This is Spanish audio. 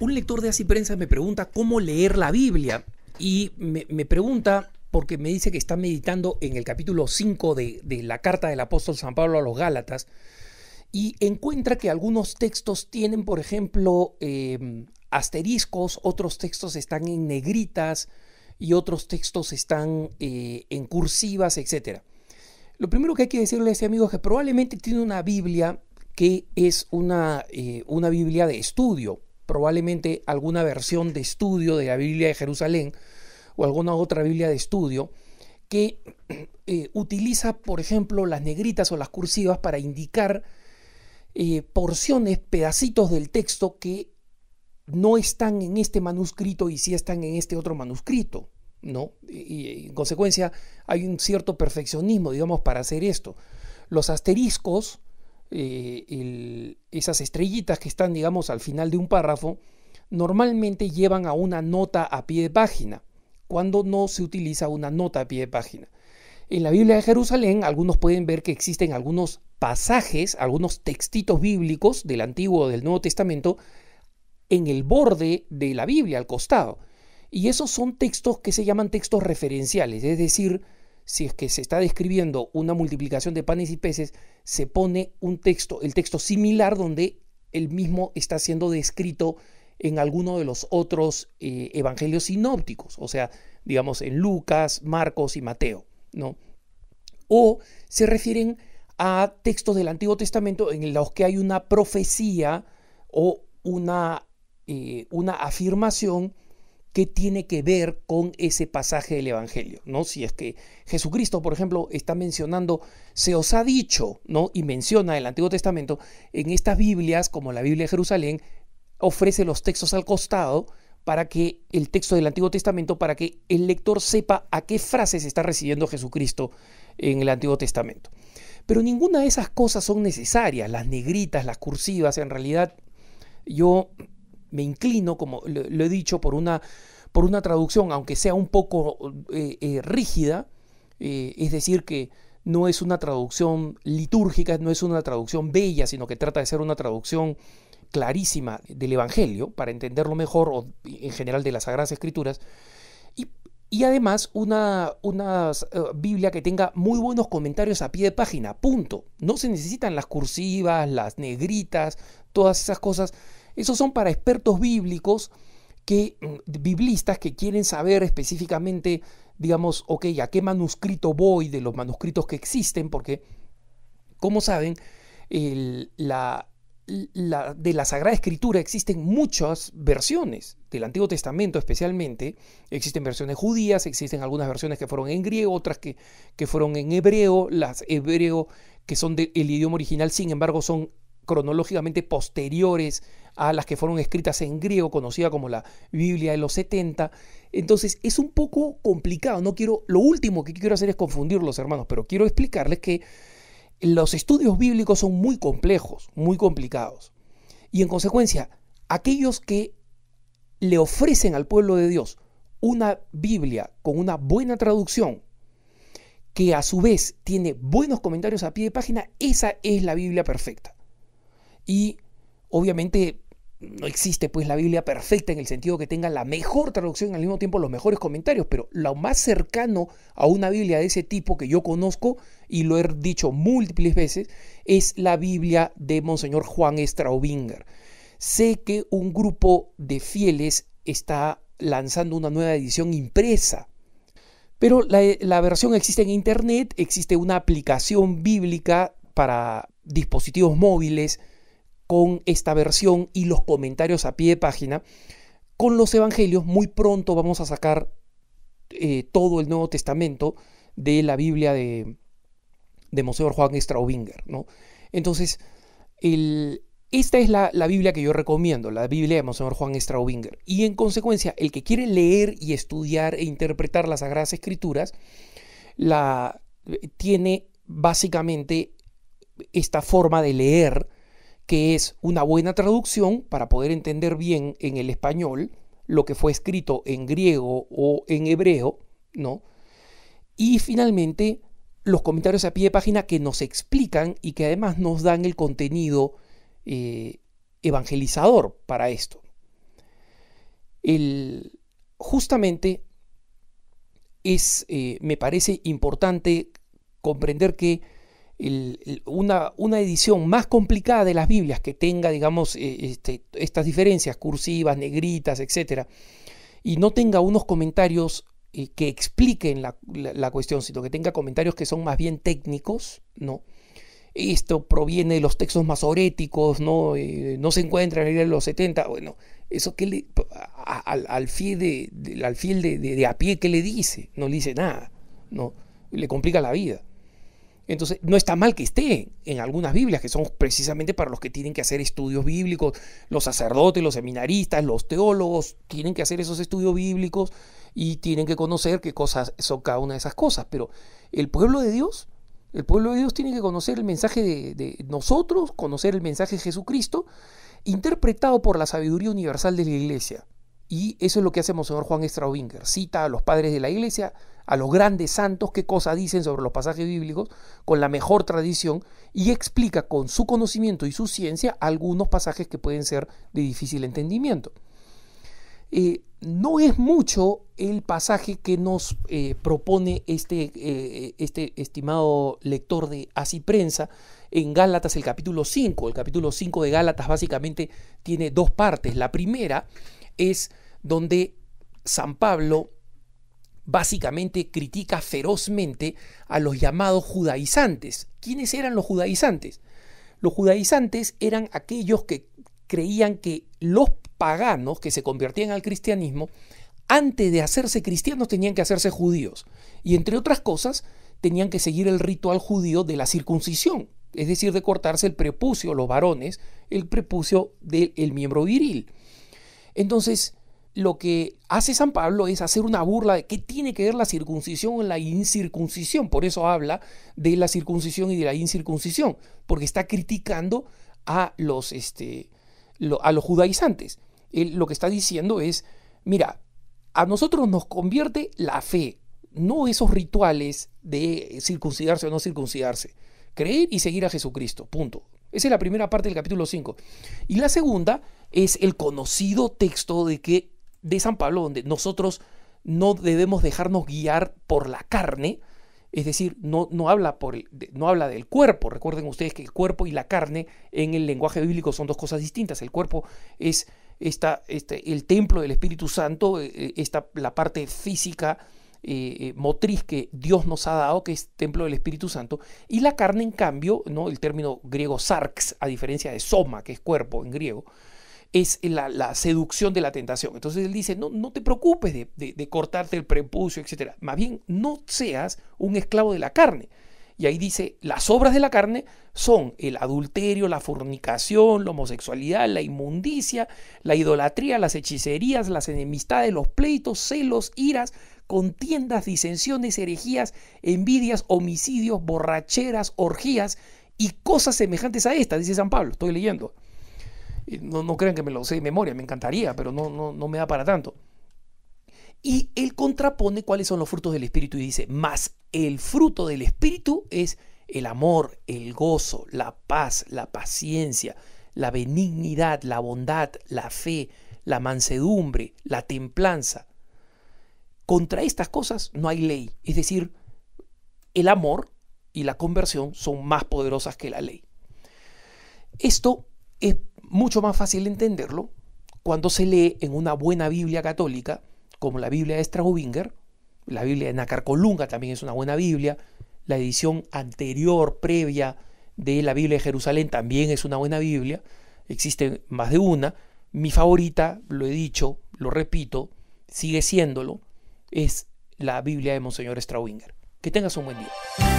Un lector de Así Prensa me pregunta cómo leer la Biblia y me, pregunta porque me dice que está meditando en el capítulo 5 de, la carta del apóstol San Pablo a los Gálatas y encuentra que algunos textos tienen, por ejemplo, em, asteriscos, otros textos están en negritas y otros textos están eh, en cursivas, etc. Lo primero que hay que decirle a ese amigo es que probablemente tiene una Biblia que es una, eh, una Biblia de estudio, probablemente alguna versión de estudio de la Biblia de Jerusalén o alguna otra Biblia de estudio que eh, utiliza, por ejemplo, las negritas o las cursivas para indicar eh, porciones, pedacitos del texto que no están en este manuscrito y sí están en este otro manuscrito. ¿no? Y, en consecuencia hay un cierto perfeccionismo, digamos, para hacer esto. Los asteriscos eh, esas estrellitas que están, digamos, al final de un párrafo, normalmente llevan a una nota a pie de página, cuando no se utiliza una nota a pie de página. En la Biblia de Jerusalén, algunos pueden ver que existen algunos pasajes, algunos textitos bíblicos del Antiguo o del Nuevo Testamento en el borde de la Biblia, al costado. Y esos son textos que se llaman textos referenciales, es decir, si es que se está describiendo una multiplicación de panes y peces, se pone un texto, el texto similar donde el mismo está siendo descrito en alguno de los otros eh, evangelios sinópticos, o sea, digamos en Lucas, Marcos y Mateo, ¿no? O se refieren a textos del Antiguo Testamento en los que hay una profecía o una, eh, una afirmación qué tiene que ver con ese pasaje del Evangelio, ¿no? Si es que Jesucristo, por ejemplo, está mencionando, se os ha dicho, ¿no? Y menciona el Antiguo Testamento, en estas Biblias, como la Biblia de Jerusalén, ofrece los textos al costado para que el texto del Antiguo Testamento, para que el lector sepa a qué frases está recibiendo Jesucristo en el Antiguo Testamento. Pero ninguna de esas cosas son necesarias, las negritas, las cursivas, en realidad yo me inclino, como lo, he dicho, por una, por una traducción, aunque sea un poco eh, eh, rígida, eh, es decir, que no es una traducción litúrgica, no es una traducción bella, sino que trata de ser una traducción clarísima del Evangelio, para entenderlo mejor, o en general de las Sagradas Escrituras, y, además una, una Biblia que tenga muy buenos comentarios a pie de página, punto. No se necesitan las cursivas, las negritas, todas esas cosas esos son para expertos bíblicos, que, mm, biblistas que quieren saber específicamente, digamos, ok, a qué manuscrito voy de los manuscritos que existen, porque, como saben, de la Sagrada Escritura existen muchas versiones, del Antiguo Testamento especialmente, existen versiones judías, existen algunas versiones que fueron en griego, otras que, que fueron en hebreo, las hebreo que son del idioma original, sin embargo, son cronológicamente posteriores a las que fueron escritas en griego, conocida como la Biblia de los 70. Entonces es un poco complicado. No quiero, lo último que quiero hacer es confundirlos, hermanos, pero quiero explicarles que los estudios bíblicos son muy complejos, muy complicados. Y en consecuencia, aquellos que le ofrecen al pueblo de Dios una Biblia con una buena traducción, que a su vez tiene buenos comentarios a pie de página, esa es la Biblia perfecta. Y obviamente no existe pues la Biblia perfecta en el sentido que tenga la mejor traducción al mismo tiempo los mejores comentarios, pero lo más cercano a una Biblia de ese tipo que yo conozco y lo he dicho múltiples veces es la Biblia de Monseñor Juan Straubinger. Sé que un grupo de fieles está lanzando una nueva edición impresa, pero la versión existe en internet, existe una aplicación bíblica para dispositivos móviles, con esta versión y los comentarios a pie de página. Con los evangelios, muy pronto vamos a sacar eh, todo el Nuevo Testamento de la Biblia de, de Monseñor Juan Straubinger. ¿no? Entonces, esta es la, Biblia que yo recomiendo, la Biblia de Monseñor Juan Straubinger. Y en consecuencia, el que quiere leer y estudiar e interpretar las Sagradas Escrituras, la, tiene básicamente esta forma de leer que es una buena traducción para poder entender bien en el español lo que fue escrito en griego o en hebreo, ¿no? Y finalmente, los comentarios a pie de página que nos explican y que además nos dan el contenido eh, evangelizador para esto. el, justamente es, eh, me parece importante comprender que una, una, edición más complicada de las Biblias que tenga, digamos, eh, este, estas diferencias cursivas, negritas, etcétera, y no tenga unos comentarios eh, que expliquen la, la, cuestión, sino que tenga comentarios que son más bien técnicos, ¿no? Esto proviene de los textos masoréticos, ¿no? no se encuentra en los 70, bueno, eso que le, al, fiel, de, al fiel de, de, a pie que le dice, no le dice nada, ¿no? Le complica la vida. Entonces, no está mal que esté en algunas Biblias, que son precisamente para los que tienen que hacer estudios bíblicos, los sacerdotes, los seminaristas, los teólogos, tienen que hacer esos estudios bíblicos y tienen que conocer qué cosas son cada una de esas cosas. Pero el pueblo de Dios, el pueblo de Dios tiene que conocer el mensaje de, de nosotros, conocer el mensaje de Jesucristo, interpretado por la sabiduría universal de la Iglesia. Y eso es lo que hace Monseñor Juan Straubinger. Cita a los padres de la Iglesia, a los grandes santos, qué cosa dicen sobre los pasajes bíblicos, con la mejor tradición, y explica con su conocimiento y su ciencia algunos pasajes que pueden ser de difícil entendimiento. Eh, no es mucho el pasaje que nos eh, propone este, eh, este estimado lector de Así Prensa en Gálatas el capítulo 5. El capítulo 5 de Gálatas básicamente tiene dos partes. La primera es donde San Pablo básicamente critica ferozmente a los llamados judaizantes. ¿Quiénes eran los judaizantes? Los judaizantes eran aquellos que creían que los paganos que se convertían al cristianismo, antes de hacerse cristianos tenían que hacerse judíos. Y entre otras cosas, tenían que seguir el ritual judío de la circuncisión, es decir, de cortarse el prepucio, los varones, el prepucio del miembro viril. Entonces, lo que hace San Pablo es hacer una burla de qué tiene que ver la circuncisión con la incircuncisión. Por eso habla de la circuncisión y de la incircuncisión, porque está criticando a los, este, a los judaizantes. Él lo que está diciendo es, mira, a nosotros nos convierte la fe, no esos rituales de circuncidarse o no circuncidarse. Creer y seguir a Jesucristo, punto. Esa es la primera parte del capítulo 5. Y la segunda es el conocido texto de que de San Pablo donde nosotros no debemos dejarnos guiar por la carne, es decir, no, no, habla por no habla del cuerpo. Recuerden ustedes que el cuerpo y la carne en el lenguaje bíblico son dos cosas distintas. El cuerpo es este, el templo del Espíritu Santo, eh, eh, esta, la parte física eh, motriz que Dios nos ha dado, que es templo del Espíritu Santo, y la carne, en cambio, ¿no? el término griego sarx, a diferencia de soma, que es cuerpo en griego, es la, seducción de la tentación. Entonces él dice, no, no te preocupes de, cortarte el prepucio, etc. Más bien, no seas un esclavo de la carne. Y ahí dice, las obras de la carne son el adulterio, la fornicación, la homosexualidad, la inmundicia, la idolatría, las hechicerías, las enemistades, los pleitos, celos, iras, contiendas, disensiones, herejías, envidias, homicidios, borracheras, orgías y cosas semejantes a estas, dice San Pablo, estoy leyendo. No, no crean que me lo sé de memoria, me encantaría, pero no, no, no me da para tanto. Y él contrapone cuáles son los frutos del Espíritu y dice, más el fruto del Espíritu es el amor, el gozo, la paz, la paciencia, la benignidad, la bondad, la fe, la mansedumbre, la templanza. Contra estas cosas no hay ley, es decir, el amor y la conversión son más poderosas que la ley. Esto es mucho más fácil entenderlo cuando se lee en una buena Biblia católica, como la Biblia de Straubinger, la Biblia de Nacarcolunga también es una buena Biblia, la edición anterior, previa de la Biblia de Jerusalén también es una buena Biblia, existen más de una, mi favorita, lo he dicho, lo repito, sigue siéndolo, es la Biblia de Monseñor Straubinger. Que tengas un buen día.